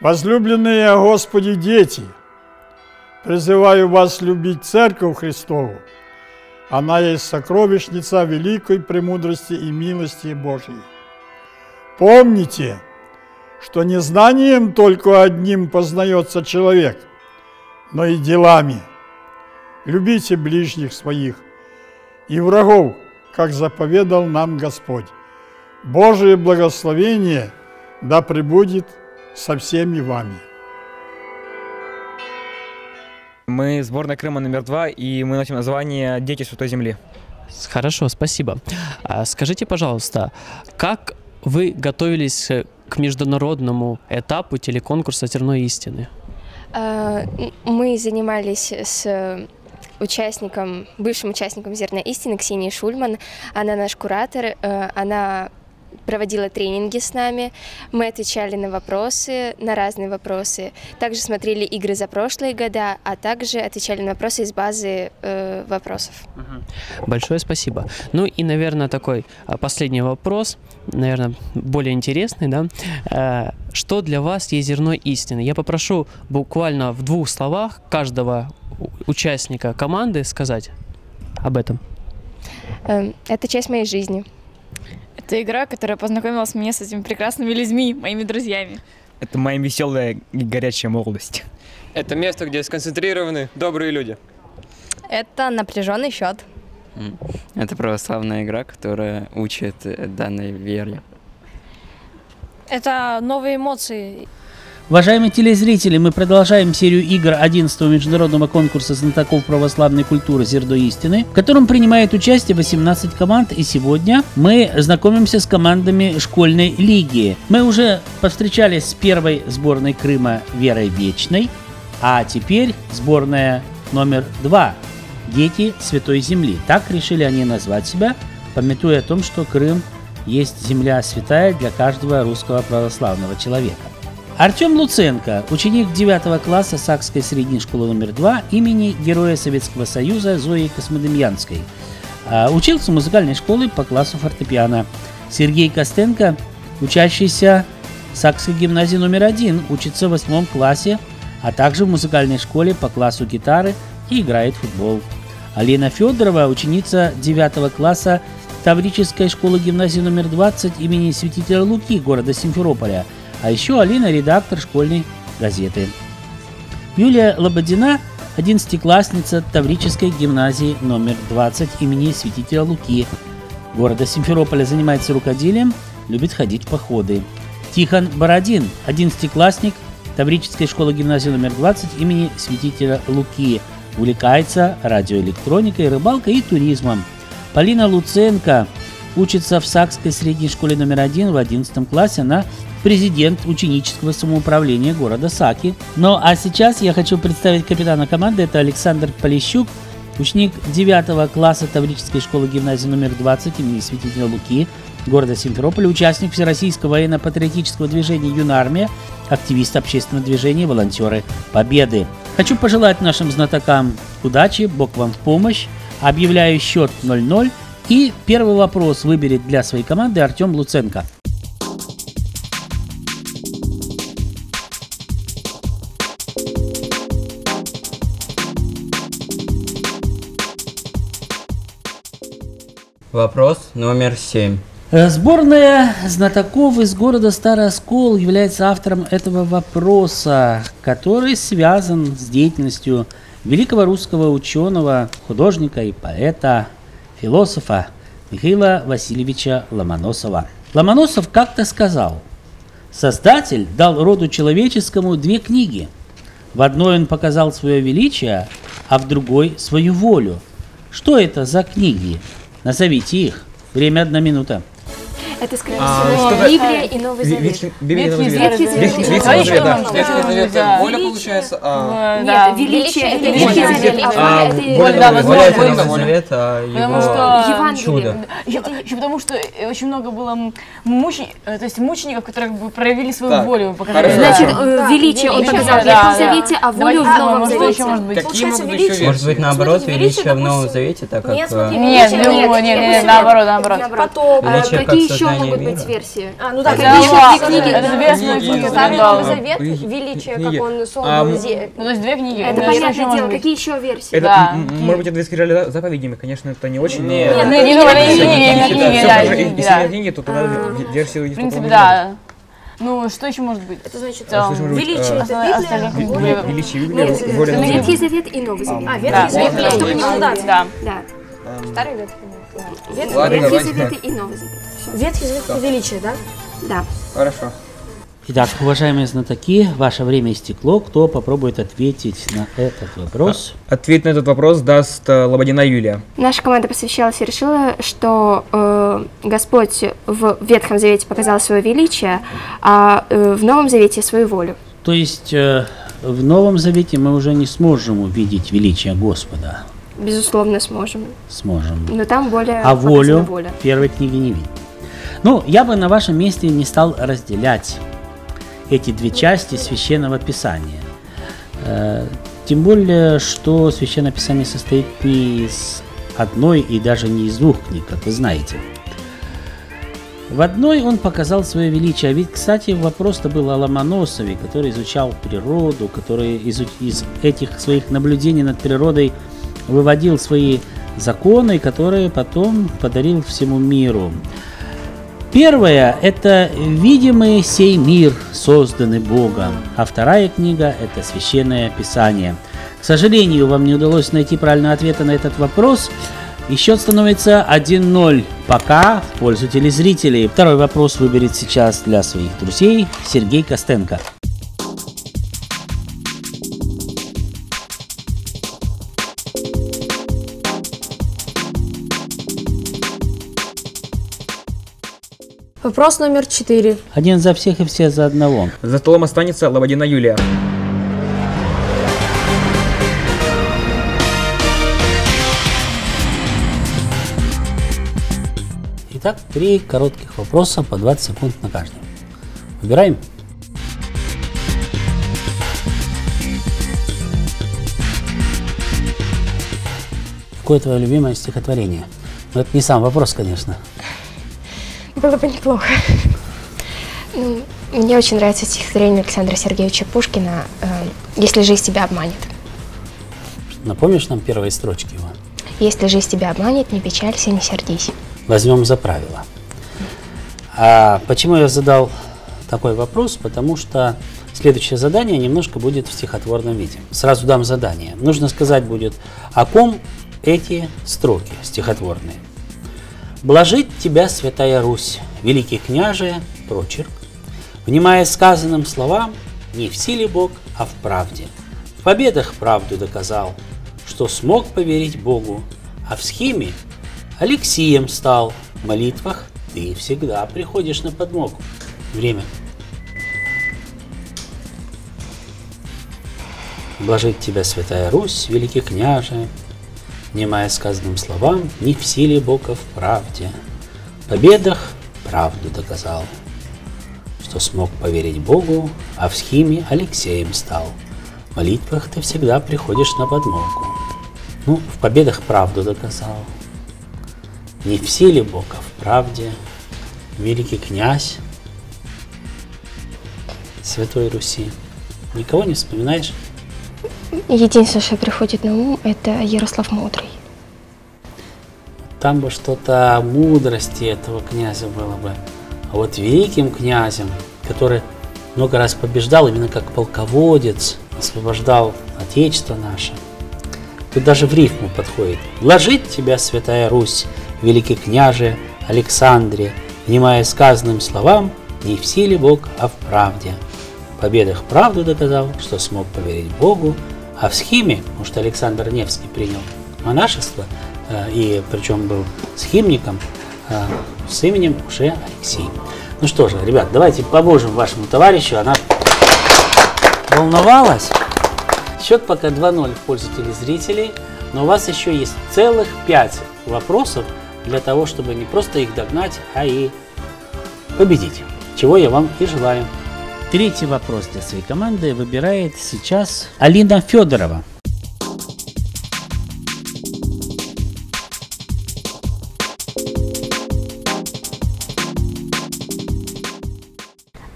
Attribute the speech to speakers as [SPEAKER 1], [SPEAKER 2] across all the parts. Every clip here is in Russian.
[SPEAKER 1] Возлюбленные Господи дети, призываю вас любить Церковь Христову. Она есть сокровищница великой премудрости и милости Божьей. Помните, что не знанием только одним познается человек, но и делами. Любите ближних своих и врагов, как заповедал нам Господь. Божие благословение да пребудет со всеми вами.
[SPEAKER 2] Мы сборная Крыма номер два, и мы носим название «Дети Святой Земли».
[SPEAKER 3] Хорошо, спасибо. А скажите, пожалуйста, как вы готовились к международному этапу телеконкурса «Терной истины»?
[SPEAKER 4] А, мы занимались с участником, бывшим участником «Зерна истины» Ксенией Шульман. Она наш куратор, э, она проводила тренинги с нами, мы отвечали на вопросы, на разные вопросы. Также смотрели игры за прошлые года, а также отвечали на вопросы из базы э, вопросов.
[SPEAKER 3] Большое спасибо. Ну и, наверное, такой а, последний вопрос, наверное, более интересный, да. Э, что для вас есть зерно истины? Я попрошу буквально в двух словах каждого участника команды сказать об этом.
[SPEAKER 4] Эм, это часть моей жизни.
[SPEAKER 5] Это игра, которая познакомила меня с этими прекрасными людьми, моими друзьями.
[SPEAKER 2] Это моя веселая и горячая молодость.
[SPEAKER 6] Это место, где сконцентрированы добрые люди.
[SPEAKER 7] Это напряженный счет.
[SPEAKER 8] Это православная игра, которая учит данной вере.
[SPEAKER 9] Это новые эмоции.
[SPEAKER 10] Уважаемые телезрители, мы продолжаем серию игр 11-го международного конкурса знатоков православной культуры «Зерно истины», в котором принимает участие 18 команд, и сегодня мы знакомимся с командами школьной лиги. Мы уже повстречались с первой сборной Крыма «Верой Вечной», а теперь сборная номер два «Дети Святой Земли». Так решили они назвать себя, пометуя о том, что Крым есть земля святая для каждого русского православного человека. Артем Луценко, ученик 9 класса Сакской средней школы номер 2 имени Героя Советского Союза Зои Космодемьянской. А, учился в музыкальной школе по классу фортепиано. Сергей Костенко, учащийся Сакской гимназии номер 1, учится в 8 классе, а также в музыкальной школе по классу гитары и играет в футбол. Алина Федорова, ученица 9 класса Таврической школы гимназии номер 20 имени святителя Луки города Симферополя – а еще Алина – редактор школьной газеты. Юлия Лободина – одиннадцатиклассница Таврической гимназии номер 20 имени святителя Луки города Симферополя, занимается рукоделием, любит ходить в походы. Тихон Бородин – одиннадцатиклассник Таврической школы гимназии номер 20 имени святителя Луки, увлекается радиоэлектроникой, рыбалкой и туризмом. Полина Луценко учится в Сакской средней школе номер один в 11 классе. Она президент ученического самоуправления города Саки. Ну а сейчас я хочу представить капитана команды, это Александр Полищук, ученик 9 класса Таврической школы гимназии номер 20 имени Святителя Луки, города Симферополя, участник Всероссийского военно-патриотического движения «Юнармия», активист общественного движения «Волонтеры Победы». Хочу пожелать нашим знатокам удачи, Бог вам в помощь. Объявляю счет 0-0. И первый вопрос выберет для своей команды Артем Луценко.
[SPEAKER 8] Вопрос номер семь.
[SPEAKER 10] Э, сборная знатоков из города Старый Оскол является автором этого вопроса, который связан с деятельностью великого русского ученого, художника и поэта, философа Михаила Васильевича Ломоносова. Ломоносов как-то сказал, «Создатель дал роду человеческому две книги. В одной он показал свое величие, а в другой – свою волю. Что это за книги? Назовите их. Время одна минута.
[SPEAKER 4] Это, скорее всего, а, Библия и Новый Завет. Ветхий,
[SPEAKER 6] Библия Ветхий Завет. Ветхий Завет, да. Ветхий Завет воля, получается? А...
[SPEAKER 4] Нет, величие это Ветхий Завет,
[SPEAKER 6] а
[SPEAKER 4] воля,
[SPEAKER 6] да, воля это
[SPEAKER 8] Новый Завет, а его чудо.
[SPEAKER 5] Еще потому, что очень много было мучеников, есть мучеников, которые проявили свою волю.
[SPEAKER 4] Значит, величие он показал в Ветхом Завете, а волю в Новом Завете.
[SPEAKER 8] Может быть, наоборот, величие в Новом Завете, так как...
[SPEAKER 5] Нет, нет, нет, наоборот, наоборот.
[SPEAKER 4] Потом, какие еще
[SPEAKER 6] Знание
[SPEAKER 4] могут
[SPEAKER 6] мира.
[SPEAKER 4] быть версии?
[SPEAKER 7] А, ну да, две книги.
[SPEAKER 5] Это две
[SPEAKER 6] Книги.
[SPEAKER 7] Старый
[SPEAKER 5] да.
[SPEAKER 7] Завет, величие, как он
[SPEAKER 6] А,
[SPEAKER 7] создал
[SPEAKER 6] м-
[SPEAKER 7] зе-
[SPEAKER 5] Ну, то есть две книги.
[SPEAKER 4] Это
[SPEAKER 5] Ну,
[SPEAKER 4] понятное дело. Какие еще версии?
[SPEAKER 6] Это,
[SPEAKER 5] Да.
[SPEAKER 6] может быть, это вы скрижали заповедями, конечно, это не очень. но-
[SPEAKER 5] Нет,
[SPEAKER 6] Если
[SPEAKER 5] ну, не говори, книги, да, книги,
[SPEAKER 6] Если
[SPEAKER 5] да.
[SPEAKER 6] не книги, то тогда в- версию
[SPEAKER 5] В
[SPEAKER 6] есть
[SPEAKER 5] принципе,
[SPEAKER 6] по-моему,
[SPEAKER 5] да. Ну, что еще может быть?
[SPEAKER 7] Это значит,
[SPEAKER 5] В
[SPEAKER 6] может быть,
[SPEAKER 7] величие
[SPEAKER 6] э,
[SPEAKER 7] это Библия,
[SPEAKER 6] Величие Библии,
[SPEAKER 4] Нет,
[SPEAKER 6] воля.
[SPEAKER 4] Ветхий Завет и Новый Завет.
[SPEAKER 7] А,
[SPEAKER 5] Да,
[SPEAKER 7] Ветхий Завет,
[SPEAKER 5] да,
[SPEAKER 7] чтобы не заблуждаться.
[SPEAKER 5] Да.
[SPEAKER 4] Да.
[SPEAKER 7] Старый Ветхий Завет.
[SPEAKER 4] Ветхий Завет и Новый Завет.
[SPEAKER 7] Ветхий Завет это величие, да?
[SPEAKER 4] Да.
[SPEAKER 6] Хорошо.
[SPEAKER 10] Итак, уважаемые знатоки, ваше время истекло. Кто попробует ответить на этот вопрос?
[SPEAKER 6] Ответ на этот вопрос даст э, Лободина Юлия.
[SPEAKER 4] Наша команда посвящалась и решила, что э, Господь в Ветхом Завете показал свое величие, а э, в Новом Завете свою волю.
[SPEAKER 10] То есть э, в Новом Завете мы уже не сможем увидеть величие Господа.
[SPEAKER 4] Безусловно, сможем.
[SPEAKER 10] Сможем.
[SPEAKER 4] Но там более
[SPEAKER 10] А волю
[SPEAKER 4] воля.
[SPEAKER 10] в первой книге не видно. Ну, я бы на вашем месте не стал разделять эти две части священного писания. Э, Тем более, что священное писание состоит не из одной и даже не из двух книг, как вы знаете. В одной он показал свое величие. А ведь, кстати, вопрос-то был о Ломоносове, который изучал природу, который из, из этих своих наблюдений над природой выводил свои законы, которые потом подарил всему миру. Первая – это «Видимый сей мир, созданный Богом», а вторая книга – это «Священное Писание». К сожалению, вам не удалось найти правильного ответа на этот вопрос. И счет становится 1-0 пока в пользу телезрителей. Второй вопрос выберет сейчас для своих друзей Сергей Костенко.
[SPEAKER 7] Вопрос номер четыре.
[SPEAKER 10] Один за всех и все за одного.
[SPEAKER 6] За столом останется Лободина Юлия.
[SPEAKER 10] Итак, три коротких вопроса по 20 секунд на каждый. Выбираем. Какое твое любимое стихотворение? Ну, это не сам вопрос, конечно.
[SPEAKER 4] Было бы неплохо. Ну, Мне очень нравится стихотворение Александра Сергеевича Пушкина э, «Если жизнь тебя обманет».
[SPEAKER 10] Напомнишь нам первые строчки его?
[SPEAKER 4] «Если жизнь тебя обманет, не печалься, не сердись».
[SPEAKER 10] Возьмем за правило. А почему я задал такой вопрос? Потому что следующее задание немножко будет в стихотворном виде. Сразу дам задание. Нужно сказать будет, о ком эти строки стихотворные. «Блажит тебя, святая Русь, великий княже, прочерк, внимая сказанным словам, не в силе Бог, а в правде. В победах правду доказал, что смог поверить Богу, а в схеме Алексием стал. В молитвах ты всегда приходишь на подмогу. Время. Блажит тебя, святая Русь, великий княже, Внимая сказанным словам, не в силе Бога в правде. В победах правду доказал, что смог поверить Богу, а в схиме Алексеем стал. В молитвах ты всегда приходишь на подмогу. Ну, в победах правду доказал. Не в силе Бога, в правде. Великий князь Святой Руси. Никого не вспоминаешь?
[SPEAKER 4] Единственное, что приходит на ум, это Ярослав Мудрый.
[SPEAKER 10] Там бы что-то о мудрости этого князя было бы. А вот великим князем, который много раз побеждал именно как полководец, освобождал Отечество наше, тут даже в рифму подходит. «Ложит тебя, святая Русь, великий княже Александре, внимая сказанным словам, не в силе Бог, а в правде. В победах правду доказал, что смог поверить Богу, а в схиме, может Александр Невский принял монашество, э, и причем был схимником э, с именем уже Алексей. Ну что же, ребят, давайте поможем вашему товарищу. Она волновалась. Счет пока 2-0 в пользу телезрителей, но у вас еще есть целых 5 вопросов для того, чтобы не просто их догнать, а и победить. Чего я вам и желаю. Третий вопрос для своей команды выбирает сейчас Алина Федорова.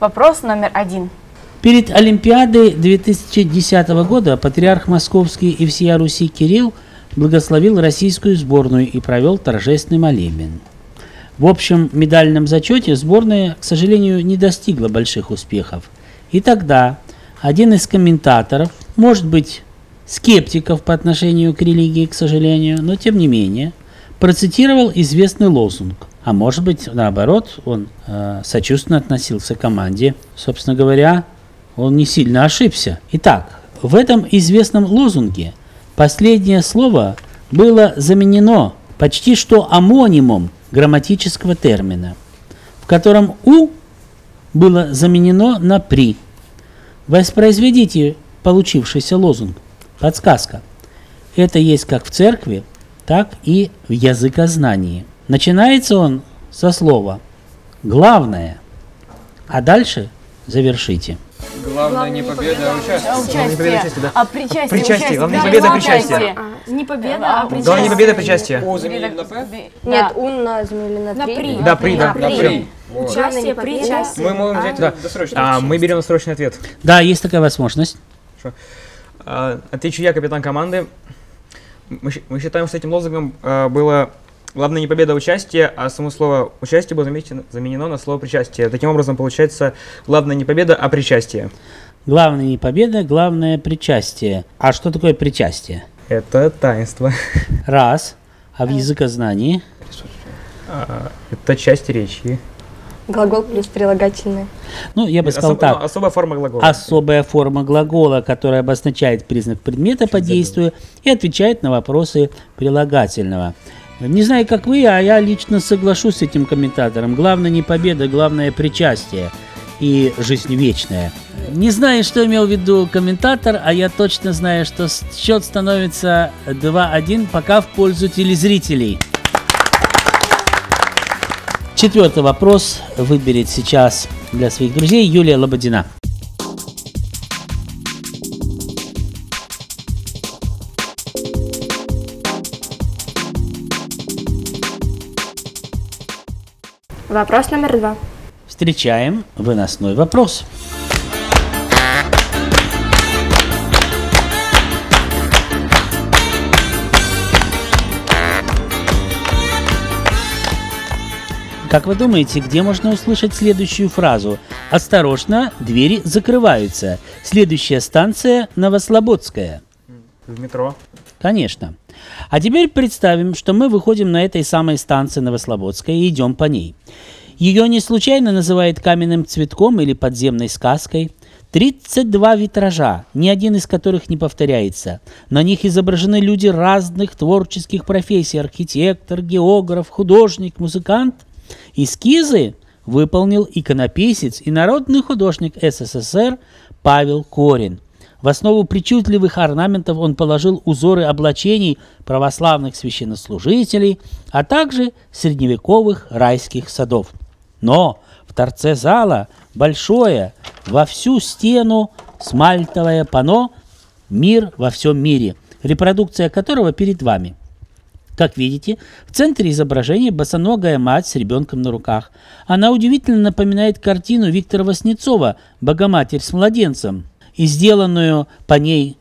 [SPEAKER 5] Вопрос номер один.
[SPEAKER 10] Перед Олимпиадой 2010 года патриарх Московский и всея Руси Кирилл благословил российскую сборную и провел торжественный молебен. В общем медальном зачете сборная, к сожалению, не достигла больших успехов. И тогда один из комментаторов, может быть, скептиков по отношению к религии, к сожалению, но тем не менее, процитировал известный лозунг. А может быть, наоборот, он э, сочувственно относился к команде. Собственно говоря, он не сильно ошибся. Итак, в этом известном лозунге последнее слово было заменено почти что амонимом грамматического термина, в котором «у» было заменено на «при». Воспроизведите получившийся лозунг. Подсказка. Это есть как в церкви, так и в языкознании. Начинается он со слова «главное», а дальше завершите.
[SPEAKER 6] Главное не победа, а участие.
[SPEAKER 5] А участие.
[SPEAKER 2] да.
[SPEAKER 5] А причастие.
[SPEAKER 2] Причастие,
[SPEAKER 5] участие.
[SPEAKER 2] главное
[SPEAKER 5] Да,
[SPEAKER 2] победа,
[SPEAKER 5] участие.
[SPEAKER 2] причастие.
[SPEAKER 7] А, не победа,
[SPEAKER 5] А,
[SPEAKER 7] а
[SPEAKER 2] Главное не победа, а причастие.
[SPEAKER 6] О заменили на П?
[SPEAKER 7] Нет, ун на заменили на при.
[SPEAKER 2] Да, при, да.
[SPEAKER 6] На при. Вот.
[SPEAKER 7] Участие, причастие.
[SPEAKER 6] Мы можем взять
[SPEAKER 2] Да.
[SPEAKER 6] досрочно.
[SPEAKER 2] А, мы берем срочный ответ.
[SPEAKER 10] Да, есть такая возможность.
[SPEAKER 2] А, Отвечу я, капитан команды. Мы, считаем, что этим лозунгом а, было главное не победа, а участие, а само слово участие было заменено на слово причастие. Таким образом, получается, главное не победа, а причастие.
[SPEAKER 10] Главное не победа, главное причастие. А что такое причастие?
[SPEAKER 2] Это таинство.
[SPEAKER 10] Раз. А в языкознании?
[SPEAKER 2] А, Это часть речи.
[SPEAKER 4] Глагол плюс прилагательное.
[SPEAKER 10] Ну, я бы сказал
[SPEAKER 2] ну,
[SPEAKER 10] так.
[SPEAKER 2] особая форма глагола.
[SPEAKER 10] Особая форма глагола, которая обозначает признак предмета по действию и отвечает на вопросы прилагательного. Не знаю, как вы, а я лично соглашусь с этим комментатором. Главное не победа, главное причастие и жизнь вечная. Не знаю, что имел в виду комментатор, а я точно знаю, что счет становится 2-1 пока в пользу телезрителей. Четвертый вопрос выберет сейчас для своих друзей Юлия Лободина.
[SPEAKER 7] Вопрос номер два.
[SPEAKER 10] Встречаем выносной вопрос. Как вы думаете, где можно услышать следующую фразу? Осторожно, двери закрываются. Следующая станция Новослободская.
[SPEAKER 2] В метро.
[SPEAKER 10] Конечно. А теперь представим, что мы выходим на этой самой станции Новослободская и идем по ней. Ее не случайно называют каменным цветком или подземной сказкой. 32 витража, ни один из которых не повторяется. На них изображены люди разных творческих профессий. Архитектор, географ, художник, музыкант. Эскизы выполнил иконописец и народный художник СССР Павел Корин. В основу причудливых орнаментов он положил узоры облачений православных священнослужителей, а также средневековых райских садов. Но в торце зала большое во всю стену смальтовое панно «Мир во всем мире», репродукция которого перед вами. Как видите, в центре изображения босоногая мать с ребенком на руках. Она удивительно напоминает картину Виктора Васнецова «Богоматерь с младенцем», и сделанную по ней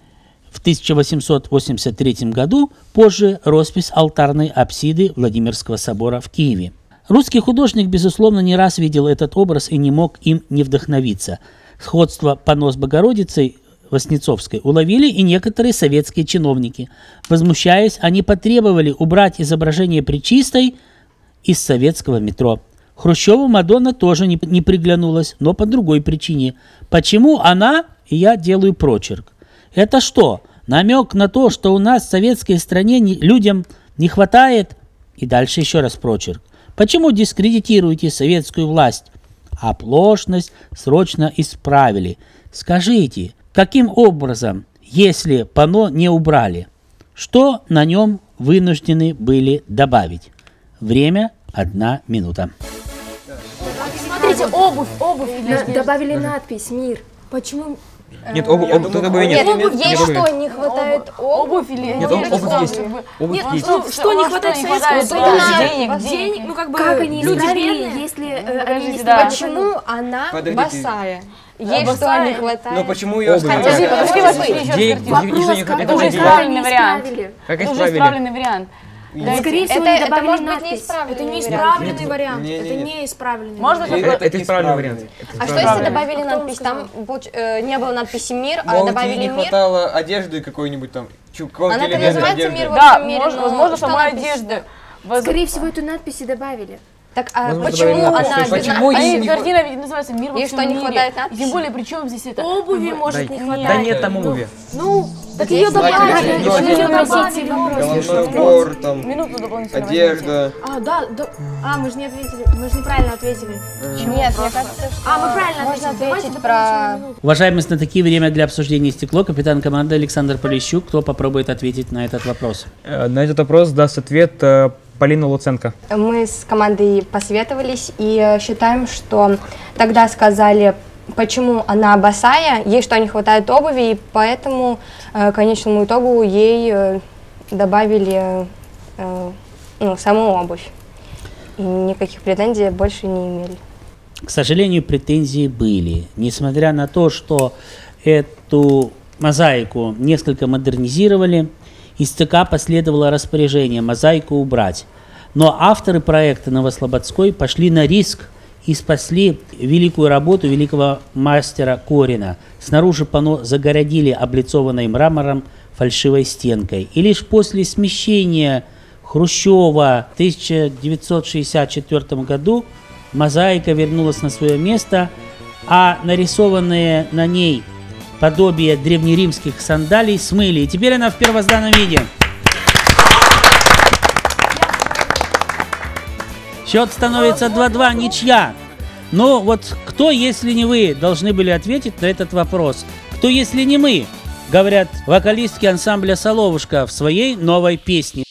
[SPEAKER 10] в 1883 году, позже роспись алтарной апсиды Владимирского собора в Киеве. Русский художник, безусловно, не раз видел этот образ и не мог им не вдохновиться. Сходство панно с Богородицей Воснецовской уловили и некоторые советские чиновники. Возмущаясь, они потребовали убрать изображение Пречистой из советского метро. Хрущеву Мадонна тоже не, не приглянулась, но по другой причине. Почему она, и я делаю прочерк. Это что, намек на то, что у нас в советской стране не- людям не хватает? И дальше еще раз прочерк. Почему дискредитируете советскую власть? Оплошность срочно исправили. Скажите, каким образом, если пано не убрали, что на нем вынуждены были добавить? Время одна минута.
[SPEAKER 5] Смотрите, обувь, обувь.
[SPEAKER 7] Добавили надпись «Мир». Почему
[SPEAKER 2] Нет, обувь, обувь,
[SPEAKER 6] думаю,
[SPEAKER 2] тут обуви нет.
[SPEAKER 6] обувь
[SPEAKER 7] Есть
[SPEAKER 2] обуви.
[SPEAKER 7] что, не хватает
[SPEAKER 5] Обувь или...
[SPEAKER 2] Нет, обувь
[SPEAKER 5] что?
[SPEAKER 2] есть. Обувь
[SPEAKER 5] Ну,
[SPEAKER 2] есть.
[SPEAKER 5] что-
[SPEAKER 9] Что не хватает Советского
[SPEAKER 5] хватает?
[SPEAKER 9] Союза?
[SPEAKER 5] Денег,
[SPEAKER 9] Денег,
[SPEAKER 5] денег.
[SPEAKER 9] ну как бы
[SPEAKER 7] Как они
[SPEAKER 9] люди
[SPEAKER 7] исправили,
[SPEAKER 9] бедные.
[SPEAKER 7] если э,
[SPEAKER 5] Подождите,
[SPEAKER 7] они не
[SPEAKER 5] да.
[SPEAKER 7] Почему она
[SPEAKER 6] Подождите.
[SPEAKER 7] босая? Ей что не хватает?
[SPEAKER 6] Но почему ее оставили?
[SPEAKER 5] Подожди, подожди, подожди, Это
[SPEAKER 2] где-
[SPEAKER 5] уже исправленный вариант.
[SPEAKER 7] исправили.
[SPEAKER 2] Как
[SPEAKER 5] Это уже
[SPEAKER 2] исправили?
[SPEAKER 5] исправленный вариант. Дайте-
[SPEAKER 9] Скорее всего,
[SPEAKER 7] Это,
[SPEAKER 9] не
[SPEAKER 7] это
[SPEAKER 9] добавили
[SPEAKER 7] может быть
[SPEAKER 9] надпись.
[SPEAKER 7] неисправленный
[SPEAKER 9] Это не
[SPEAKER 7] вариант.
[SPEAKER 9] исправленный
[SPEAKER 6] Нет.
[SPEAKER 9] вариант.
[SPEAKER 6] Не, не,
[SPEAKER 9] Это
[SPEAKER 6] не.
[SPEAKER 9] не исправленный
[SPEAKER 5] Можно
[SPEAKER 9] вариант.
[SPEAKER 2] Это,
[SPEAKER 6] Это
[SPEAKER 2] это исправленный вариант. Это
[SPEAKER 7] А что если добавили
[SPEAKER 9] вам
[SPEAKER 7] надпись? Там э, не было надписи «Мир», а
[SPEAKER 6] Может,
[SPEAKER 7] добавили
[SPEAKER 6] не
[SPEAKER 7] «Мир».
[SPEAKER 6] хватало одежды какой-нибудь там, чулков
[SPEAKER 7] Она называется
[SPEAKER 6] одежды.
[SPEAKER 7] «Мир» во
[SPEAKER 5] Да,
[SPEAKER 7] мире,
[SPEAKER 5] может-
[SPEAKER 7] но
[SPEAKER 5] возможно,
[SPEAKER 7] что
[SPEAKER 5] сама одежда.
[SPEAKER 7] Скорее всего, эту надпись и добавили. Так а
[SPEAKER 2] Возможно,
[SPEAKER 7] почему она...
[SPEAKER 2] Почему
[SPEAKER 6] ей
[SPEAKER 5] Они,
[SPEAKER 6] не
[SPEAKER 5] картина ведь называется «Мир во всем
[SPEAKER 7] что, не
[SPEAKER 5] мире».
[SPEAKER 7] хватает
[SPEAKER 5] И
[SPEAKER 7] надписи?
[SPEAKER 5] Тем более, при чем здесь это?
[SPEAKER 9] Обуви может
[SPEAKER 2] Дай.
[SPEAKER 9] не
[SPEAKER 2] Да
[SPEAKER 9] хватает.
[SPEAKER 2] нет там обуви.
[SPEAKER 9] Ну, так ее добавили.
[SPEAKER 6] Головной там,
[SPEAKER 5] Минуту дополнительного.
[SPEAKER 6] одежда.
[SPEAKER 9] А, да, да. А, мы же не ответили. Мы же неправильно ответили.
[SPEAKER 7] Нет, мне кажется, что
[SPEAKER 9] А, мы правильно
[SPEAKER 7] можно
[SPEAKER 9] ответили.
[SPEAKER 7] Ответить про...
[SPEAKER 9] минуту.
[SPEAKER 10] Уважаемые знатоки, время для обсуждения истекло. Капитан команды Александр Полищук. Кто попробует ответить на этот вопрос?
[SPEAKER 2] Э, На этот вопрос даст ответ э, Полина Луценко.
[SPEAKER 7] Мы с командой посоветовались и э, считаем, что тогда сказали, почему она босая, ей что не хватает обуви, и поэтому э, конечному итогу ей э, добавили э, ну, саму обувь. И никаких претензий больше не имели.
[SPEAKER 10] К сожалению, претензии были. Несмотря на то, что эту мозаику несколько модернизировали, из ЦК последовало распоряжение мозаику убрать. Но авторы проекта Новослободской пошли на риск и спасли великую работу великого мастера Корина. Снаружи панно загородили облицованной мрамором фальшивой стенкой. И лишь после смещения Хрущева в 1964 году мозаика вернулась на свое место, а нарисованные на ней подобие древнеримских сандалий смыли. И теперь она в первозданном виде. Счет становится 2-2, ничья. Но вот кто, если не вы, должны были ответить на этот вопрос? Кто, если не мы? Говорят вокалистки ансамбля «Соловушка» в своей новой песне.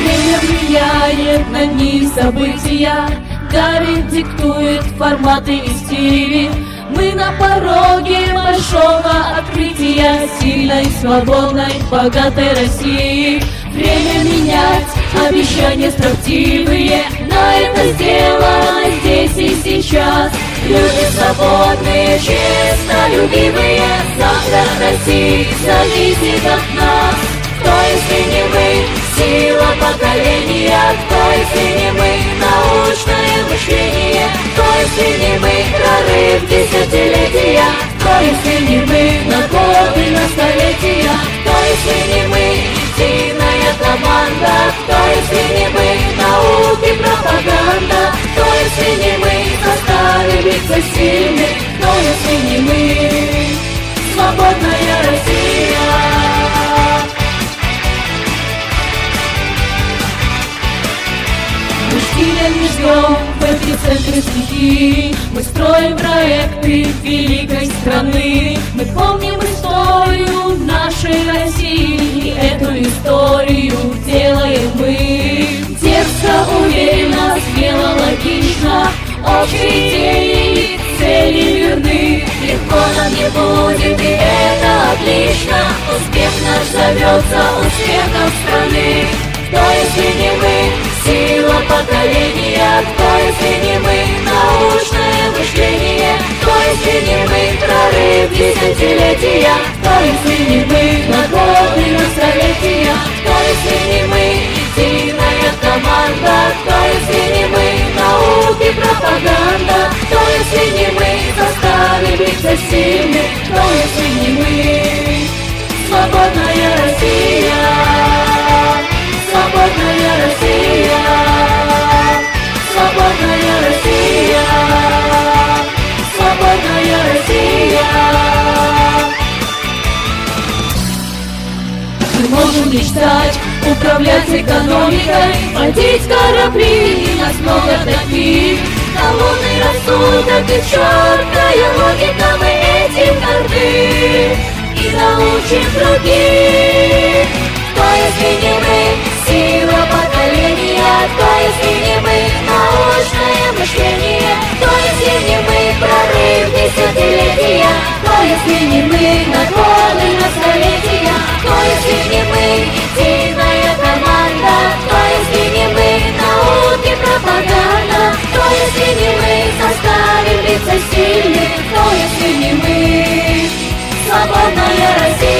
[SPEAKER 11] Время влияет на них события, давит, диктует форматы и стили. Мы на пороге большого открытия Сильной, свободной, богатой России. Время менять, обещания строптивые. Но это сделано здесь и сейчас. Люди свободные, честолюбивые Завтра России зависит от нас. Кто, если не мы, сила поколения Кто, если не мы, научное мышление Кто, если не мы, прорыв десятилетия Кто, если не мы, на годы, на столетия Кто, если не мы, единая команда Кто, если не мы, науки, пропаганда Кто, если не мы, заставили быть сильны Кто, если не мы, свободная Россия Не ждем в эпицентре стихии. Мы строим проекты великой страны. Мы помним историю нашей России. И эту историю делаем мы. Дерзко, уверенно, смело, логично Общие идеи и цели верны. Легко нам не будет, и это отлично. Успех наш зовется успехом страны. Кто, если не мы, сила поколения. Кто, если не мы, научное мышление? Кто, если не мы, прорыв десятилетия? Кто, если не мы, на годы, на столетия? Кто, если не мы, единая команда? Кто, если не мы, науки, пропаганда управлять экономикой, водить корабли, и нас много таких. Холодный рассудок и четкая логика, мы этим горды. научим других. Кто если не мы, сила поколения, кто если не мы, научное мышление, кто если не мы, прорыв десятилетия, кто если не мы, наклоны на столетия, кто если не мы, сильная команда, кто если не мы, науки пропаганда, кто если не мы, заставим лица сильных, кто если не мы, свободная Россия,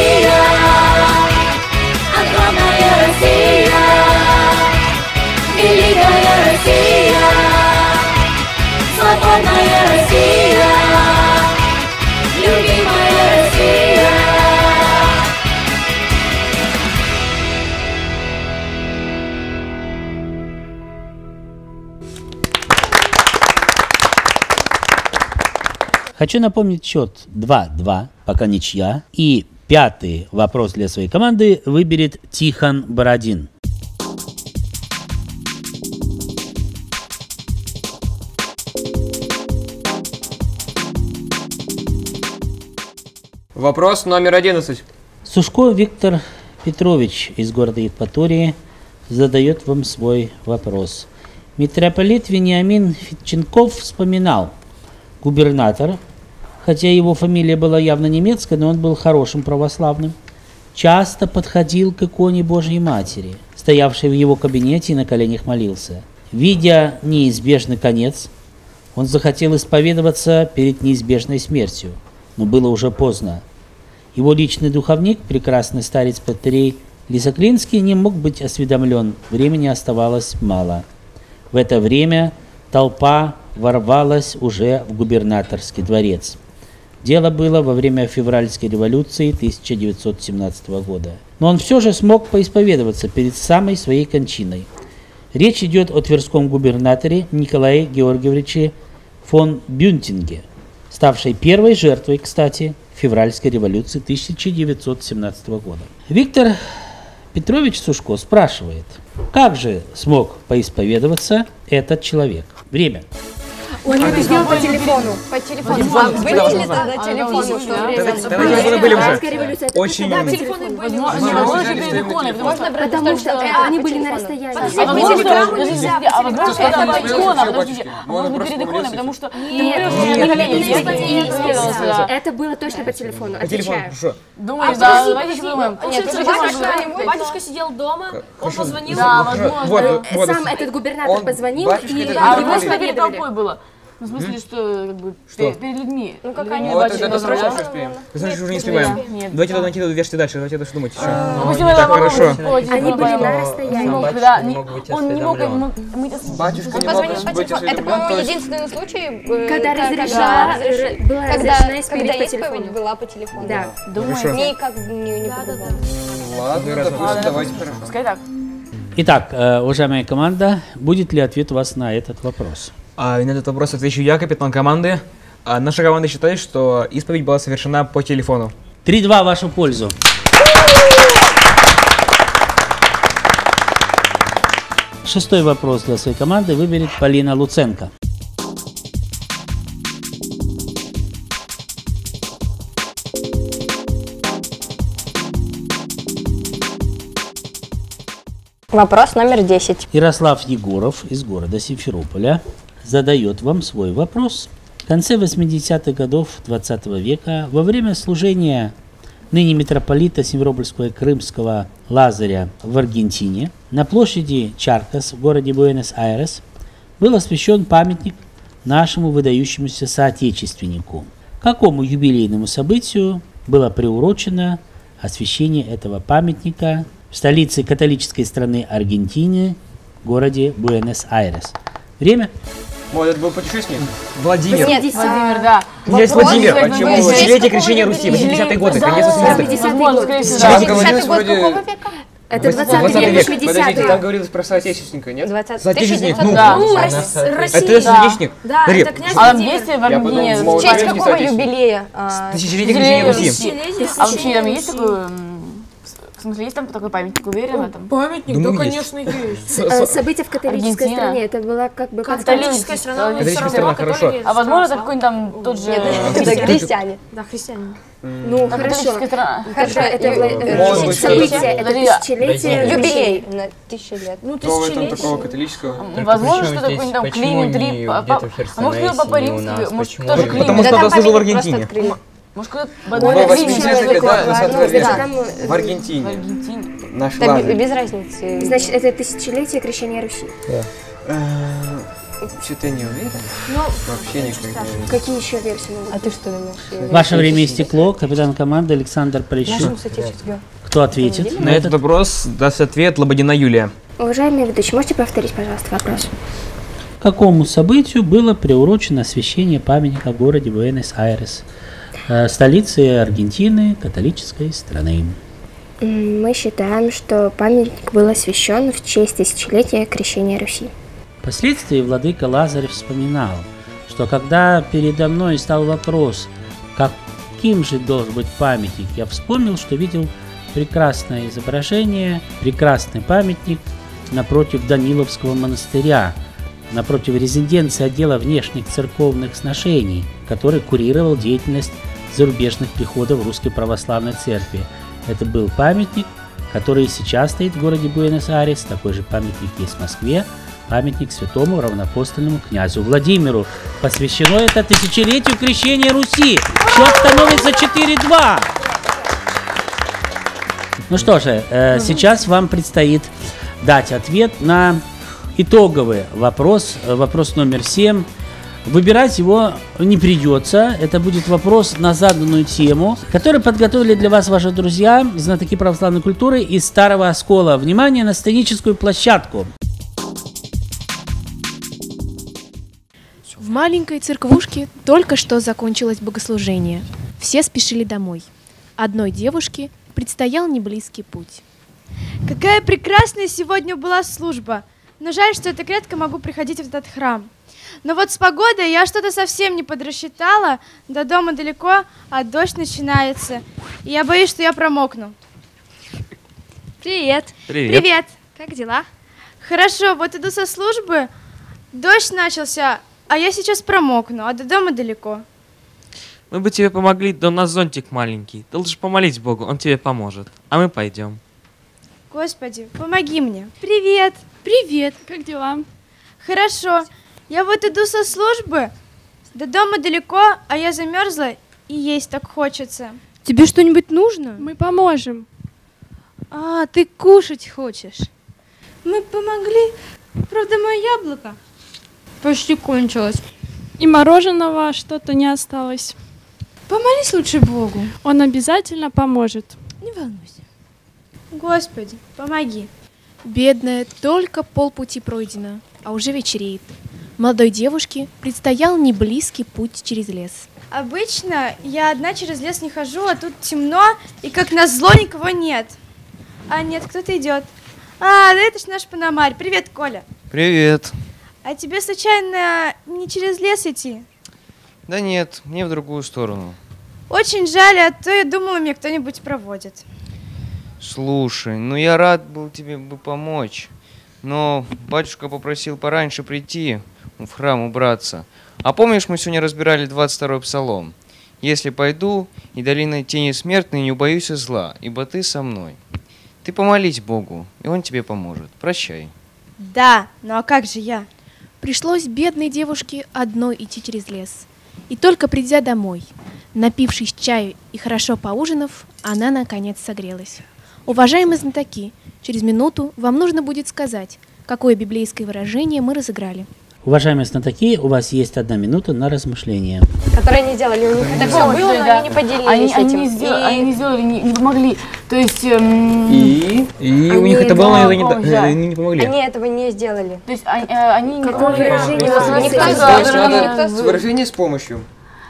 [SPEAKER 10] Хочу напомнить счет 2-2, пока ничья. И пятый вопрос для своей команды выберет Тихон Бородин.
[SPEAKER 6] Вопрос номер 11.
[SPEAKER 10] Сушко Виктор Петрович из города Евпатории задает вам свой вопрос. Митрополит Вениамин Фитченков вспоминал, губернатор, хотя его фамилия была явно немецкая, но он был хорошим православным, часто подходил к иконе Божьей Матери, стоявшей в его кабинете и на коленях молился. Видя неизбежный конец, он захотел исповедоваться перед неизбежной смертью, но было уже поздно. Его личный духовник, прекрасный старец Патрей Лисоклинский, не мог быть осведомлен, времени оставалось мало. В это время толпа ворвалась уже в губернаторский дворец. Дело было во время февральской революции 1917 года. Но он все же смог поисповедоваться перед самой своей кончиной. Речь идет о тверском губернаторе Николае Георгиевиче фон Бюнтинге, ставшей первой жертвой, кстати, февральской революции 1917 года. Виктор Петрович Сушко спрашивает, как же смог поисповедоваться этот человек? Время.
[SPEAKER 7] Он это сделал по телефону. По телефону.
[SPEAKER 6] телефону,
[SPEAKER 7] А,
[SPEAKER 6] да,
[SPEAKER 7] Были ли
[SPEAKER 6] да,
[SPEAKER 7] тогда телефоны в то время?
[SPEAKER 2] Тогда- тогда телефоны были уже. Очень умно.
[SPEAKER 4] телефоны были.
[SPEAKER 5] Потому что...
[SPEAKER 4] Что они
[SPEAKER 7] по
[SPEAKER 4] были на
[SPEAKER 7] телефону.
[SPEAKER 4] расстоянии.
[SPEAKER 5] А
[SPEAKER 7] По телефону нельзя,
[SPEAKER 5] а
[SPEAKER 7] по телефону
[SPEAKER 5] это
[SPEAKER 7] нельзя.
[SPEAKER 5] икона,
[SPEAKER 6] Всё,
[SPEAKER 5] подождите,
[SPEAKER 6] можно
[SPEAKER 5] перед иконой, потому что...
[SPEAKER 4] Нет,
[SPEAKER 5] да.
[SPEAKER 4] Это было точно по телефону,
[SPEAKER 2] По телефону,
[SPEAKER 4] отвечаю.
[SPEAKER 2] хорошо.
[SPEAKER 5] Думаешь,
[SPEAKER 9] А,
[SPEAKER 5] да, давайте
[SPEAKER 9] батюшка, сидел дома, он позвонил.
[SPEAKER 5] Да, возможно.
[SPEAKER 2] Вот, вот.
[SPEAKER 4] Сам этот губернатор
[SPEAKER 6] Он-
[SPEAKER 4] позвонил и исповедовали.
[SPEAKER 5] толпой было. Ну, в смысле, что как бы
[SPEAKER 2] Что?
[SPEAKER 5] перед перед людьми.
[SPEAKER 7] Ну, как они
[SPEAKER 6] Вот
[SPEAKER 5] батюшка
[SPEAKER 6] это
[SPEAKER 5] позволял.
[SPEAKER 6] что успеем.
[SPEAKER 2] Знаешь, уже не успеваем.
[SPEAKER 5] нет,
[SPEAKER 2] Давайте
[SPEAKER 5] да.
[SPEAKER 2] Леонтиду вешайте дальше, давайте дальше думать еще.
[SPEAKER 5] Ну, мы сделаем
[SPEAKER 2] Так, хорошо.
[SPEAKER 4] Они были на
[SPEAKER 5] Не
[SPEAKER 4] расстоянии.
[SPEAKER 5] он не мог, мы-
[SPEAKER 6] Батюшка
[SPEAKER 7] Он
[SPEAKER 6] не мог
[SPEAKER 7] по
[SPEAKER 6] быть
[SPEAKER 7] телефону. Это, по-моему, единственный случай, э,
[SPEAKER 4] Когда
[SPEAKER 7] как-
[SPEAKER 4] разрешала,
[SPEAKER 7] когда разреш-
[SPEAKER 4] р- была
[SPEAKER 7] когда,
[SPEAKER 4] разрешена исповедь
[SPEAKER 7] была по телефону.
[SPEAKER 4] Да.
[SPEAKER 5] Думаешь?
[SPEAKER 2] Хорошо.
[SPEAKER 7] Не как не, не по-другому.
[SPEAKER 6] Ладно, допустим, давайте хорошо.
[SPEAKER 5] Пускай так.
[SPEAKER 10] Итак, э, уважаемая команда, будет ли ответ у вас на этот вопрос?
[SPEAKER 2] А, и на этот вопрос отвечу я, капитан команды. А, наша команда считает, что исповедь была совершена по телефону.
[SPEAKER 10] 3-2 в вашу пользу. Шестой вопрос для своей команды выберет Полина Луценко.
[SPEAKER 7] Вопрос номер 10.
[SPEAKER 10] Ярослав Егоров из города Симферополя задает вам свой вопрос. В конце 80-х годов 20 века во время служения ныне митрополита Симферопольского и Крымского Лазаря в Аргентине на площади Чаркас в городе Буэнос-Айрес был освящен памятник нашему выдающемуся соотечественнику. Какому юбилейному событию было приурочено освящение этого памятника в столице католической страны Аргентины, городе Буэнос-Айрес? Время?
[SPEAKER 6] Вот, это был путешественник?
[SPEAKER 2] Владимир.
[SPEAKER 7] Нет,
[SPEAKER 5] Владимир, да.
[SPEAKER 2] Князь Владимир. Почему?
[SPEAKER 7] в
[SPEAKER 2] Тысячелетие крещения Руси,
[SPEAKER 7] юбилея?
[SPEAKER 2] 80-е годы, конец 80-х.
[SPEAKER 4] 80-й
[SPEAKER 5] Возможно,
[SPEAKER 4] год.
[SPEAKER 5] скорее всего,
[SPEAKER 6] Там
[SPEAKER 5] да.
[SPEAKER 6] говорилось
[SPEAKER 7] 50 год
[SPEAKER 6] вроде...
[SPEAKER 7] какого века?
[SPEAKER 4] Это 20
[SPEAKER 2] 20
[SPEAKER 4] век,
[SPEAKER 2] век.
[SPEAKER 4] 80
[SPEAKER 6] Подождите, там говорилось про соотечественника, нет?
[SPEAKER 7] 20
[SPEAKER 2] Соотечественник,
[SPEAKER 7] 1900
[SPEAKER 2] ну,
[SPEAKER 5] Да.
[SPEAKER 9] Ну,
[SPEAKER 8] соответствует.
[SPEAKER 9] Россия.
[SPEAKER 2] Это соотечественник?
[SPEAKER 9] Да,
[SPEAKER 2] Смотри,
[SPEAKER 9] это князь
[SPEAKER 5] А есть в
[SPEAKER 6] подумал,
[SPEAKER 5] Аргентине...
[SPEAKER 6] мол,
[SPEAKER 7] В честь какого юбилея? а,
[SPEAKER 2] Тысячелетие крещения Руси.
[SPEAKER 5] А вообще там есть такой... В смысле, есть там такой памятник, уверена там?
[SPEAKER 9] Памятник,
[SPEAKER 2] Думаю,
[SPEAKER 9] да,
[SPEAKER 2] есть.
[SPEAKER 9] конечно, есть.
[SPEAKER 4] Э, События в католической
[SPEAKER 5] Аргентина.
[SPEAKER 4] стране. Это была как бы
[SPEAKER 9] Католическая страна, но
[SPEAKER 2] Католическая страна, хорошо.
[SPEAKER 5] А возможно, это какой-нибудь там тот же... Э,
[SPEAKER 7] христиане.
[SPEAKER 9] Да, христиане.
[SPEAKER 4] Ну,
[SPEAKER 5] там
[SPEAKER 4] хорошо.
[SPEAKER 5] католическая страна.
[SPEAKER 4] Хорошо, это э, событие, это тысячелетие.
[SPEAKER 7] Юбилей на тысячу лет.
[SPEAKER 9] Ну,
[SPEAKER 6] Что в этом такого
[SPEAKER 9] тысячелетие.
[SPEAKER 6] католического?
[SPEAKER 5] Возможно, что какой-нибудь там Климент Рип, а,
[SPEAKER 8] в
[SPEAKER 5] а может, Папа Римский, может,
[SPEAKER 8] Почему
[SPEAKER 5] кто-то
[SPEAKER 8] же-
[SPEAKER 5] Климент.
[SPEAKER 2] Потому что он
[SPEAKER 7] там
[SPEAKER 2] служил в
[SPEAKER 7] памятник
[SPEAKER 2] Аргентине.
[SPEAKER 5] Может, кто-то
[SPEAKER 6] В
[SPEAKER 5] Бадуин
[SPEAKER 6] 80-х
[SPEAKER 5] Римский,
[SPEAKER 6] годах 20
[SPEAKER 4] Ну, там, э,
[SPEAKER 6] в Аргентине
[SPEAKER 5] в Аргентине.
[SPEAKER 6] нашла.
[SPEAKER 7] Да без разницы.
[SPEAKER 4] Значит, это тысячелетие крещения Руси.
[SPEAKER 6] Что-то я не уверен.
[SPEAKER 9] Ну,
[SPEAKER 6] Вообще не
[SPEAKER 4] Какие еще версии могут
[SPEAKER 7] А ты что думаешь?
[SPEAKER 10] Ваше время истекло. Капитан команды Александр Полищук. Кто ответит?
[SPEAKER 2] На этот вопрос даст ответ Лободина Юлия.
[SPEAKER 4] Уважаемый ведущий, можете повторить, пожалуйста, вопрос?
[SPEAKER 10] Какому событию было приурочено освящение памятника в городе Буэнос-Айрес, э, столице Аргентины, католической страны?
[SPEAKER 4] Мы считаем, что памятник был освящен в честь тысячелетия крещения Руси.
[SPEAKER 10] Впоследствии владыка Лазарь вспоминал, что когда передо мной стал вопрос, каким же должен быть памятник, я вспомнил, что видел прекрасное изображение, прекрасный памятник напротив Даниловского монастыря, напротив резиденции отдела внешних церковных сношений, который курировал деятельность зарубежных приходов Русской Православной Церкви. Это был памятник, который сейчас стоит в городе Буэнос-Айрес, такой же памятник есть в Москве, памятник святому равноапостольному князю Владимиру. Посвящено это тысячелетию крещения Руси. Счет становится 4-2. Ну что же, э, сейчас вам предстоит дать ответ на итоговый вопрос, э, вопрос номер 7. Выбирать его не придется. Это будет вопрос на заданную тему, который подготовили для вас ваши друзья, знатоки православной культуры из Старого Оскола. Внимание на сценическую площадку.
[SPEAKER 12] В маленькой церквушке только что закончилось богослужение. Все спешили домой. Одной девушке предстоял неблизкий путь.
[SPEAKER 9] Какая прекрасная сегодня была служба. Но жаль, что я так редко могу приходить в этот храм. Но вот с погодой я что-то совсем не подрасчитала. До дома далеко, а дождь начинается. И я боюсь, что я промокну. Привет.
[SPEAKER 2] Привет.
[SPEAKER 9] Привет. Как дела? Хорошо, вот иду со службы. Дождь начался, а я сейчас промокну, а до дома далеко.
[SPEAKER 13] Мы бы тебе помогли, да у нас зонтик маленький. Ты лучше помолись Богу, он тебе поможет. А мы пойдем.
[SPEAKER 9] Господи, помоги мне. Привет. Привет. Как дела? Хорошо. Я вот иду со службы. До дома далеко, а я замерзла и есть так хочется.
[SPEAKER 12] Тебе что-нибудь нужно?
[SPEAKER 9] Мы поможем. А, ты кушать хочешь? Мы помогли. Правда, мое яблоко.
[SPEAKER 12] Почти кончилось.
[SPEAKER 14] И мороженого что-то не осталось.
[SPEAKER 9] Помолись лучше Богу.
[SPEAKER 14] Он обязательно поможет.
[SPEAKER 9] Не волнуйся. Господи, помоги.
[SPEAKER 12] Бедная, только полпути пройдено, а уже вечереет. Молодой девушке предстоял неблизкий путь через лес.
[SPEAKER 9] Обычно я одна через лес не хожу, а тут темно, и как назло никого нет. А нет, кто-то идет. А, да это ж наш Панамарь. Привет, Коля.
[SPEAKER 6] Привет.
[SPEAKER 9] А тебе случайно не через лес идти?
[SPEAKER 6] Да нет, мне в другую сторону.
[SPEAKER 9] Очень жаль, а то я думала, мне кто-нибудь проводит.
[SPEAKER 6] Слушай, ну я рад был тебе бы помочь. Но батюшка попросил пораньше прийти в храм убраться. А помнишь, мы сегодня разбирали 22-й псалом? «Если пойду, и долиной тени смертной не убоюсь и зла, ибо ты со мной». Ты помолись Богу, и Он тебе поможет. Прощай.
[SPEAKER 9] Да, ну а как же я?
[SPEAKER 12] Пришлось бедной девушке одной идти через лес. И только придя домой, напившись чаю и хорошо поужинав, она наконец согрелась. Уважаемые знатоки, через минуту вам нужно будет сказать, какое библейское выражение мы разыграли.
[SPEAKER 10] Уважаемые знатоки, у вас есть одна минута на размышление.
[SPEAKER 7] Которые они делали, у них это все было, но они не поделились
[SPEAKER 5] Они,
[SPEAKER 7] этим.
[SPEAKER 5] они, не сделали,
[SPEAKER 7] И-
[SPEAKER 5] они не сделали, не, не помогли. То есть... эм,
[SPEAKER 2] И? И у них это было, но они да-
[SPEAKER 5] да.
[SPEAKER 2] они не помогли.
[SPEAKER 7] Они этого не сделали.
[SPEAKER 5] То есть они, э, они не
[SPEAKER 4] Какое выражение
[SPEAKER 5] Никто
[SPEAKER 4] у вас
[SPEAKER 5] не
[SPEAKER 6] выражение с помощью.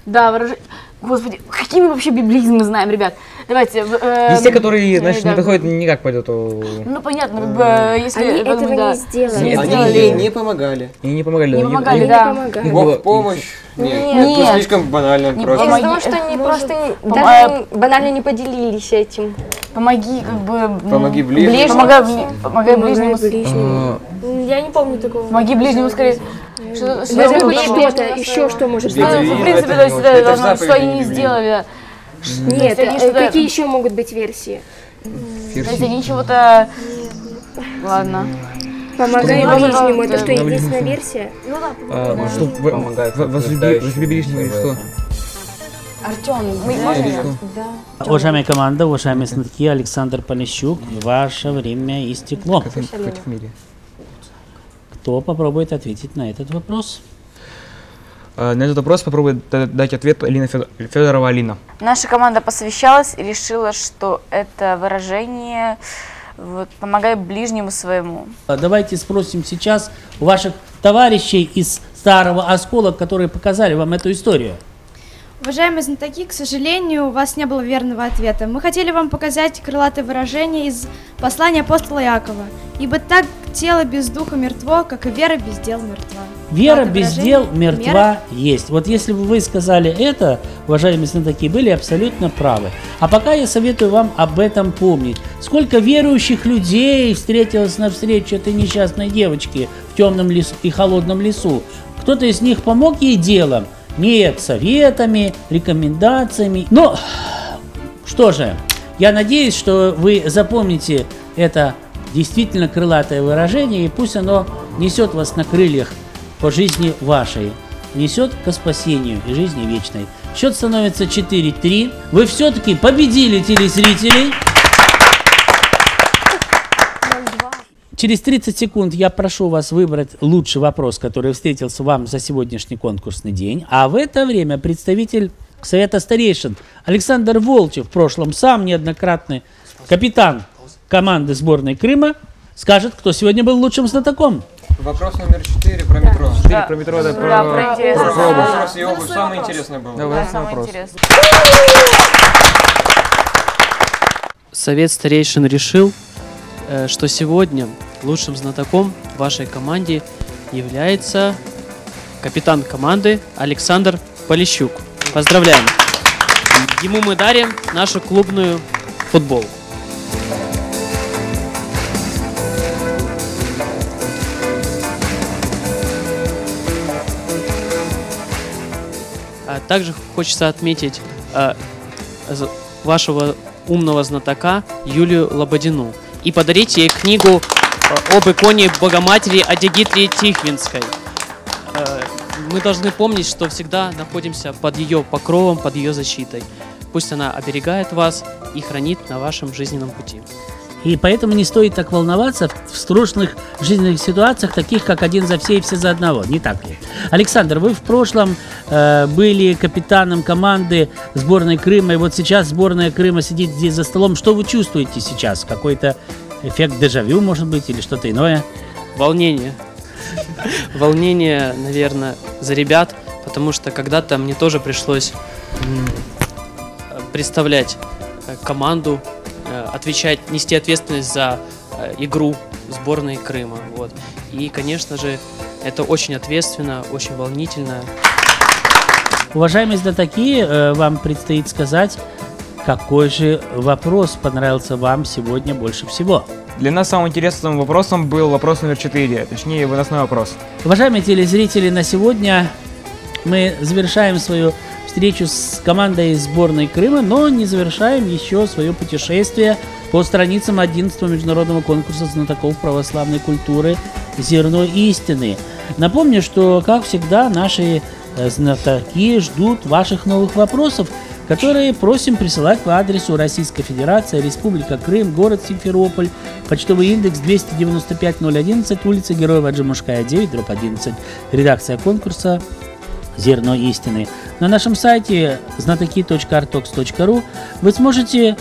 [SPEAKER 5] Да, выражение. Господи, какие мы вообще библизмы знаем, ребят. Давайте. э,
[SPEAKER 2] Есть те, которые, значит,
[SPEAKER 5] да.
[SPEAKER 2] не подходят никак под эту...
[SPEAKER 5] Ну, понятно, э, если...
[SPEAKER 4] Они этого
[SPEAKER 5] да.
[SPEAKER 4] не сделали.
[SPEAKER 5] Не
[SPEAKER 15] Они
[SPEAKER 5] сделали.
[SPEAKER 15] ей не помогали.
[SPEAKER 2] И не помогали.
[SPEAKER 5] Не помогали,
[SPEAKER 2] им-
[SPEAKER 5] да.
[SPEAKER 4] Не помогали.
[SPEAKER 15] помощь. Нет,
[SPEAKER 5] Нет.
[SPEAKER 15] это слишком банально
[SPEAKER 5] Не
[SPEAKER 15] просто.
[SPEAKER 7] Из-за того, что они
[SPEAKER 5] Может,
[SPEAKER 7] просто
[SPEAKER 5] пом-
[SPEAKER 7] даже банально не поделились этим.
[SPEAKER 5] Помоги, как бы...
[SPEAKER 15] Помоги ближнему.
[SPEAKER 5] Помогай, помогай ближнему.
[SPEAKER 4] Ближнему. Я не помню такого.
[SPEAKER 5] Помоги ближнему скорее. Что,
[SPEAKER 4] Даже
[SPEAKER 5] что-
[SPEAKER 4] хоть
[SPEAKER 5] что-
[SPEAKER 4] что-то, еще что может быть.
[SPEAKER 5] В принципе, то есть,
[SPEAKER 15] заповеди
[SPEAKER 5] они не сделали.
[SPEAKER 4] Нет, э, какие еще могут быть версии?
[SPEAKER 5] То есть они чего-то... Ладно.
[SPEAKER 4] Помогай ближнему,
[SPEAKER 5] не
[SPEAKER 4] это что, единственная версия?
[SPEAKER 5] Ну да.
[SPEAKER 2] а, что, возлюби ближнего или что?
[SPEAKER 5] Артем, мы можем?
[SPEAKER 2] что?
[SPEAKER 10] Уважаемая команда, уважаемые знатоки, Александр Полищук, ваше время истекло. Кто попробует ответить на этот вопрос?
[SPEAKER 2] А, На этот вопрос попробует да- дать ответ Алина Федо- Федорова Алина.
[SPEAKER 16] Наша команда посовещалась и решила, что это выражение вот, «помогай ближнему своему».
[SPEAKER 10] А Давайте спросим сейчас у ваших товарищей из старого оскола, которые показали вам эту историю.
[SPEAKER 9] Уважаемые знатоки, к сожалению, у вас не было верного ответа. Мы хотели вам показать крылатое выражение из послания апостола Якова. «Ибо так тело без духа мертво, как и вера без дел мертва».
[SPEAKER 10] Вера без дел мертва
[SPEAKER 9] мера-
[SPEAKER 10] есть. Вот если бы вы сказали это, уважаемые знатоки, были абсолютно правы. А пока я советую вам об этом помнить. Сколько верующих людей встретилось на встрече этой несчастной девочки в темном лесу и холодном лесу. Кто-то из них помог ей делом? Нет, советами, рекомендациями. Но, что же, я надеюсь, что вы запомните это действительно крылатое выражение, и пусть оно несет вас на крыльях по жизни вашей, несет ко спасению и жизни вечной. Счет становится 4-3. Вы все-таки победили телезрителей. Через 30 секунд я прошу вас выбрать лучший вопрос, который встретился вам за сегодняшний конкурсный день. А в это время представитель Совета старейшин Александр Волчев, в прошлом сам неоднократный капитан команды сборной Крыма, скажет, кто сегодня был лучшим знатоком.
[SPEAKER 15] Вопрос номер четыре про метро.
[SPEAKER 2] Четыре про метро, да, про,
[SPEAKER 16] Да, про интересное.
[SPEAKER 15] Про
[SPEAKER 16] Да,
[SPEAKER 15] обувь.
[SPEAKER 16] да.
[SPEAKER 15] Вопрос и обувь. Самое интересное было.
[SPEAKER 2] Да,
[SPEAKER 16] Да, самое
[SPEAKER 2] вопрос.
[SPEAKER 16] интересное.
[SPEAKER 3] Совет старейшин решил, э, что сегодня лучшим знатоком в вашей команде является капитан команды Александр Полищук. Поздравляем! Ему мы дарим нашу клубную футболку. А также хочется отметить э, вашего умного знатока Юлию Лободину и подарить ей книгу э, об иконе Богоматери Адегитрии Тихвинской. Мы должны помнить, что всегда находимся под ее покровом, под ее защитой. Пусть она оберегает вас и хранит на вашем жизненном пути.
[SPEAKER 10] И поэтому не стоит так волноваться в сложных жизненных ситуациях, таких как один за все и все за одного, не так ли? Александр, вы в прошлом э, были капитаном команды сборной Крыма, и вот сейчас сборная Крыма сидит здесь за столом. Что вы чувствуете сейчас? Какой-то эффект дежавю, может быть, или что-то иное?
[SPEAKER 3] Волнение. Волнение, наверное, за ребят, потому что когда-то мне тоже пришлось представлять э, команду, отвечать, нести ответственность за э, игру сборной Крыма. Вот. И, конечно же, это очень ответственно, очень волнительно.
[SPEAKER 10] Уважаемые знатоки, э, вам предстоит сказать, какой же вопрос понравился вам сегодня больше всего.
[SPEAKER 2] Для нас самым интересным вопросом был вопрос номер 4, точнее выносной вопрос.
[SPEAKER 10] Уважаемые телезрители, на сегодня мы завершаем свою встречу с командой сборной Крыма, но не завершаем еще свое путешествие по страницам 11 международного конкурса знатоков православной культуры «Зерно истины». Напомню, что, как всегда, наши э, знатоки ждут ваших новых вопросов, которые просим присылать по адресу Российская Федерация, Республика Крым, город Симферополь, почтовый индекс 295-011, улица Героя Аджимушкая, 9, дробь 11, редакция конкурса «Зерно истины». На нашем сайте знатоки.artox.ru вы сможете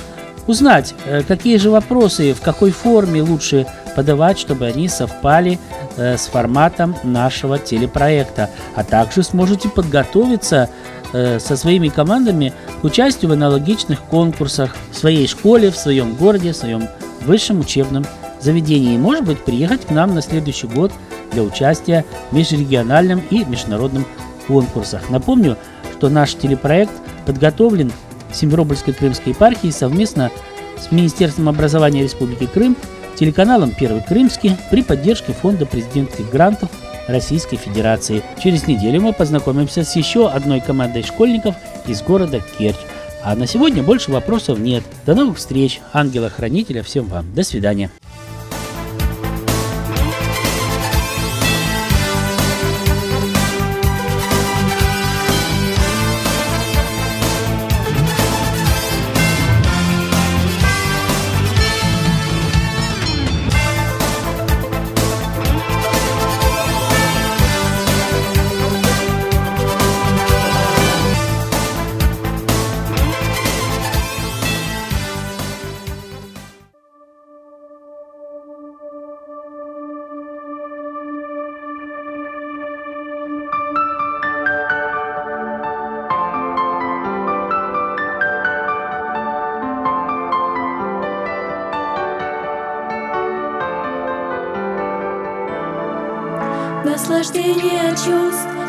[SPEAKER 10] узнать, э, какие же вопросы, в какой форме лучше подавать, чтобы они совпали э, с форматом нашего телепроекта. А также сможете подготовиться э, со своими командами к участию в аналогичных конкурсах в своей школе, в своем городе, в своем высшем учебном заведении. И, может быть, приехать к нам на следующий год для участия в межрегиональном и международном конкурсах. Напомню, что наш телепроект подготовлен Симферопольской Крымской епархией совместно с Министерством образования Республики Крым, телеканалом «Первый Крымский» при поддержке Фонда президентских грантов Российской Федерации. Через неделю мы познакомимся с еще одной командой школьников из города Керчь. А на сегодня больше вопросов нет. До новых встреч. Ангела-хранителя всем вам. До свидания.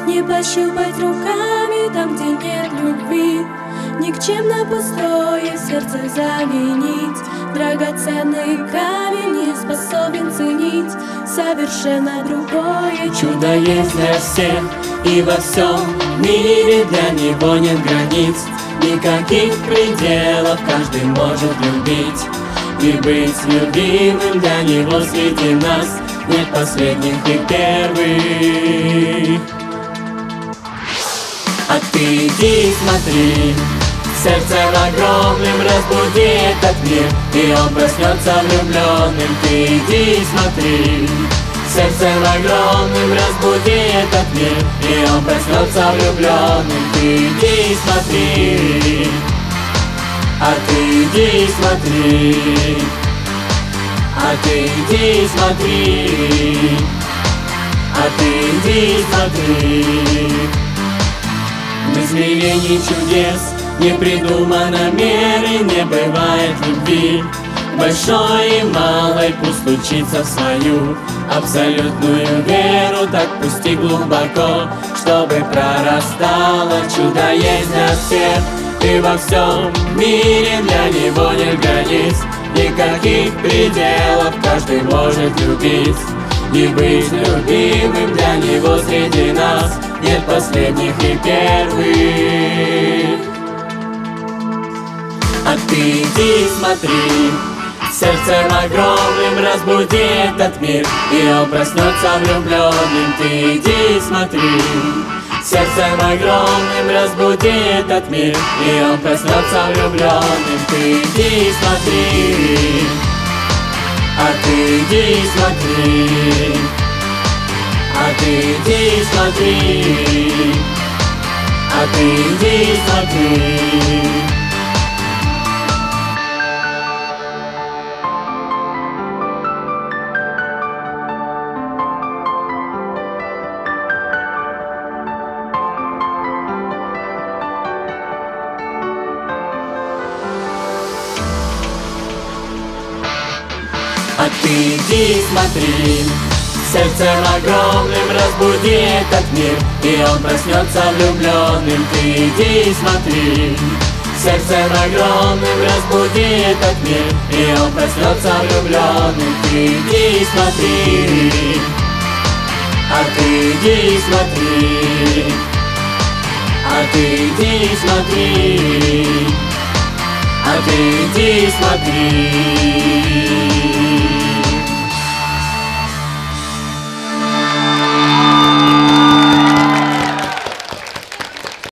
[SPEAKER 11] Не пощупать руками там, где нет любви. Никчемно пустое сердце заменить. Драгоценный камень не способен ценить. Совершенно другое
[SPEAKER 17] Чудо есть для всех. И во всем мире для него нет границ. Никаких пределов каждый может любить. И быть любимым для него среди нас Нет последних и первых А ты иди смотри Сердцем огромным разбуди этот мир И он проснется влюбленным. Ты иди смотри Сердцем огромным разбуди этот мир И он проснется влюбленным. Ты иди смотри А ты иди смотри А ты иди смотри А ты иди смотри В измерении чудес не придумано меры, не бывает любви. Большой и малой пусть случится в свою Абсолютную веру. Так пусти глубоко Чтобы прорастало чудо. Есть для всех И во всем мире для него нет границ Никаких пределов каждый может любить. И быть любимым для него среди нас Нет последних и первых. А ты иди смотри Сердцем огромным разбуди этот мир И он проснется влюбленным. Ты иди смотри Сердцем огромным разбуди этот мир И он проснется влюбленным. Ты иди смотри А ты иди смотри А ты иди смотри. А ты иди смотри. А ты иди смотри Сердцем огромным разбуди этот мир И он проснется влюбленным. Ты иди смотри. Сердцем огромным разбуди этот мир И он проснется влюбленным. Ты иди смотри. А ты иди смотри. А ты иди смотри. А ты иди смотри